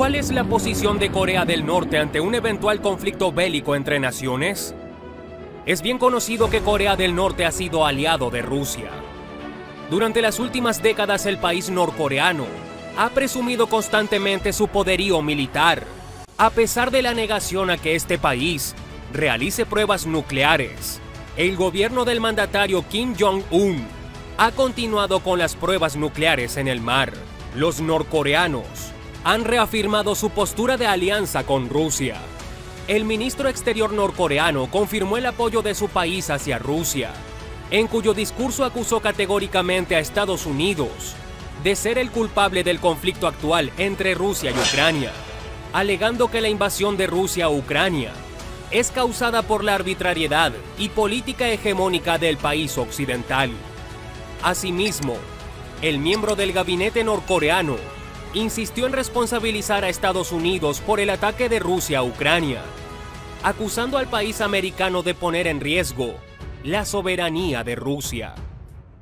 ¿Cuál es la posición de Corea del Norte ante un eventual conflicto bélico entre naciones? Es bien conocido que Corea del Norte ha sido aliado de Rusia. Durante las últimas décadas el país norcoreano ha presumido constantemente su poderío militar, a pesar de la negación a que este país realice pruebas nucleares. El gobierno del mandatario Kim Jong-un ha continuado con las pruebas nucleares en el mar. Los norcoreanos han reafirmado su postura de alianza con Rusia. El ministro exterior norcoreano confirmó el apoyo de su país hacia Rusia, en cuyo discurso acusó categóricamente a Estados Unidos de ser el culpable del conflicto actual entre Rusia y Ucrania, alegando que la invasión de Rusia a Ucrania es causada por la arbitrariedad y política hegemónica del país occidental. Asimismo, el miembro del gabinete norcoreano insistió en responsabilizar a Estados Unidos por el ataque de Rusia a Ucrania, acusando al país americano de poner en riesgo la soberanía de Rusia.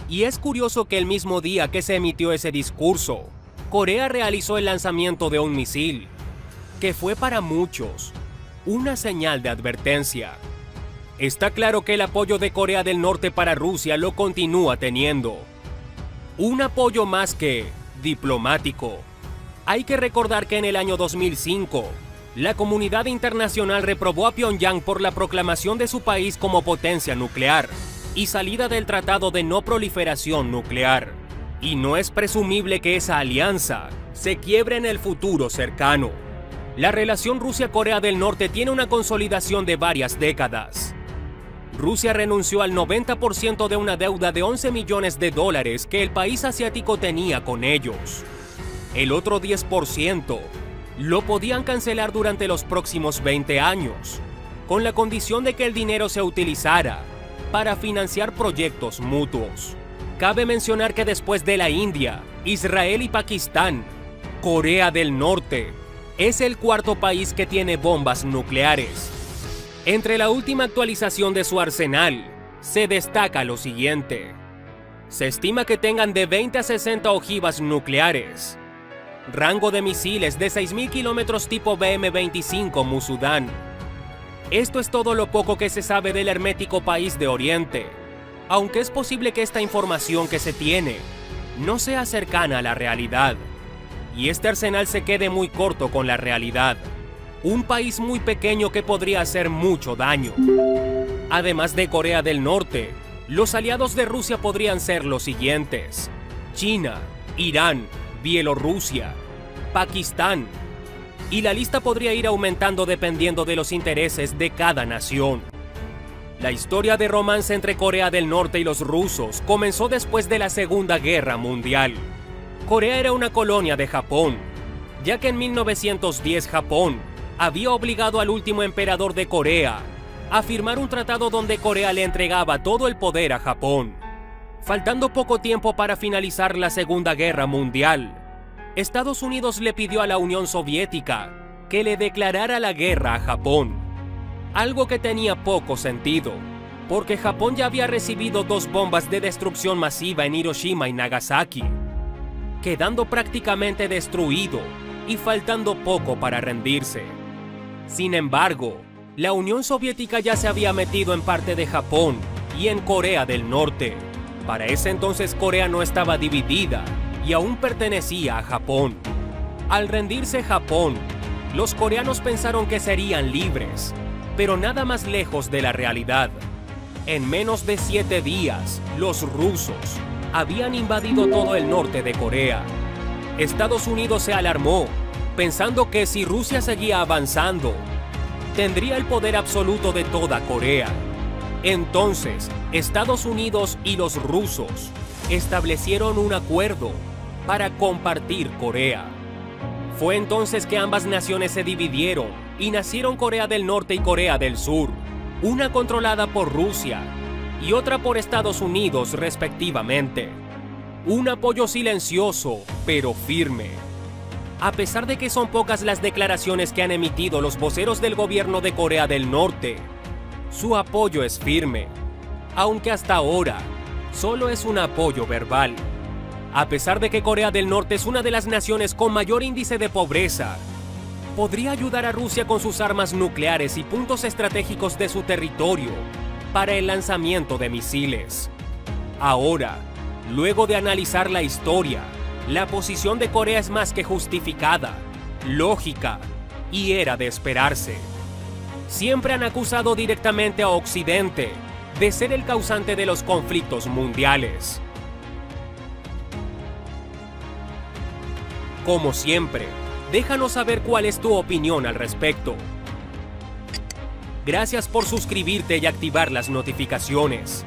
Y es curioso que el mismo día que se emitió ese discurso, Corea realizó el lanzamiento de un misil, que fue para muchos una señal de advertencia. Está claro que el apoyo de Corea del Norte para Rusia lo continúa teniendo. Un apoyo más que diplomático. Hay que recordar que en el año 2005, la comunidad internacional reprobó a Pyongyang por la proclamación de su país como potencia nuclear y salida del Tratado de No Proliferación Nuclear. Y no es presumible que esa alianza se quiebre en el futuro cercano. La relación Rusia-Corea del Norte tiene una consolidación de varias décadas. Rusia renunció al 90% de una deuda de 11 millones de dólares que el país asiático tenía con ellos. El otro 10% lo podían cancelar durante los próximos 20 años, con la condición de que el dinero se utilizara para financiar proyectos mutuos. Cabe mencionar que después de la India, Israel y Pakistán, Corea del Norte es el cuarto país que tiene bombas nucleares. Entre la última actualización de su arsenal, se destaca lo siguiente. Se estima que tengan de 20 a 60 ojivas nucleares, rango de misiles de 6.000 kilómetros tipo BM-25 Musudán, esto es todo lo poco que se sabe del hermético país de Oriente, aunque es posible que esta información que se tiene no sea cercana a la realidad, y este arsenal se quede muy corto con la realidad. Un país muy pequeño que podría hacer mucho daño. Además de Corea del Norte, los aliados de Rusia podrían ser los siguientes. China, Irán, Bielorrusia, Pakistán, y la lista podría ir aumentando dependiendo de los intereses de cada nación. La historia de romance entre Corea del Norte y los rusos comenzó después de la Segunda Guerra Mundial. Corea era una colonia de Japón, ya que en 1910 Japón había obligado al último emperador de Corea a firmar un tratado donde Corea le entregaba todo el poder a Japón. Faltando poco tiempo para finalizar la Segunda Guerra Mundial, Estados Unidos le pidió a la Unión Soviética que le declarara la guerra a Japón, algo que tenía poco sentido, porque Japón ya había recibido dos bombas de destrucción masiva en Hiroshima y Nagasaki, quedando prácticamente destruido y faltando poco para rendirse. Sin embargo, la Unión Soviética ya se había metido en parte de Japón y en Corea del Norte. Para ese entonces Corea no estaba dividida y aún pertenecía a Japón. Al rendirse Japón, los coreanos pensaron que serían libres, pero nada más lejos de la realidad. En menos de siete días, los rusos habían invadido todo el norte de Corea. Estados Unidos se alarmó, pensando que si Rusia seguía avanzando, tendría el poder absoluto de toda Corea. Entonces, Estados Unidos y los rusos establecieron un acuerdo para compartir Corea. Fue entonces que ambas naciones se dividieron y nacieron Corea del Norte y Corea del Sur, una controlada por Rusia y otra por Estados Unidos respectivamente. Un apoyo silencioso, pero firme. A pesar de que son pocas las declaraciones que han emitido los voceros del gobierno de Corea del Norte, su apoyo es firme, aunque hasta ahora solo es un apoyo verbal. A pesar de que Corea del Norte es una de las naciones con mayor índice de pobreza podría ayudar a Rusia con sus armas nucleares y puntos estratégicos de su territorio para el lanzamiento de misiles. Ahora, luego de analizar la historia, la posición de Corea es más que justificada, lógica y era de esperarse. Siempre han acusado directamente a Occidente de ser el causante de los conflictos mundiales. Como siempre, déjanos saber cuál es tu opinión al respecto. Gracias por suscribirte y activar las notificaciones.